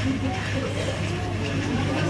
これ。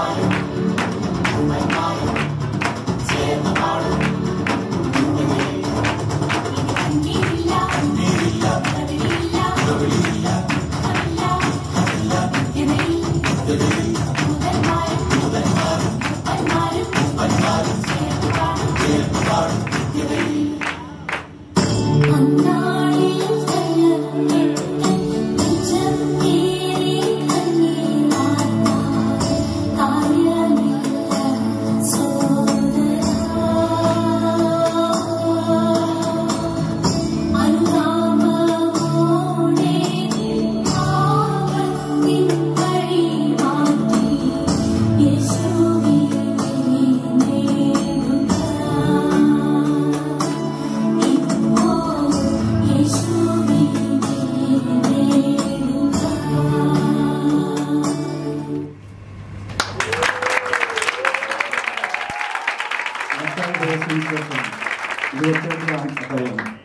Oh,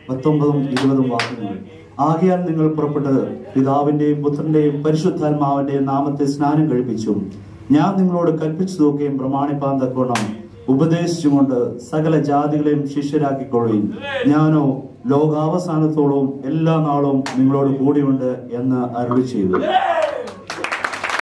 പത്തൊമ്പതും ഇരുപതും വാക്യങ്ങൾ. ആകയാൽ നിങ്ങൾ പുറപ്പെട്ടത് പിതാവിന്റെയും പുത്രന്റെയും പരിശുദ്ധാത്മാവിന്റെയും നാമത്തെ സ്നാനം കഴിപ്പിച്ചു ഞാൻ നിങ്ങളോട് കൽപ്പിച്ചതൊക്കെയും പ്രമാണിപ്പാൻ തക്കോണം ഉപദേശിച്ചുകൊണ്ട് സകല ജാതികളെയും ശിഷ്യരാക്കിക്കൊള്ളുകയും ഞാനോ ലോകാവസാനത്തോളവും എല്ലാ നാളും നിങ്ങളോട് കൂടിയുണ്ട് എന്ന് അരുളി ചെയ്തു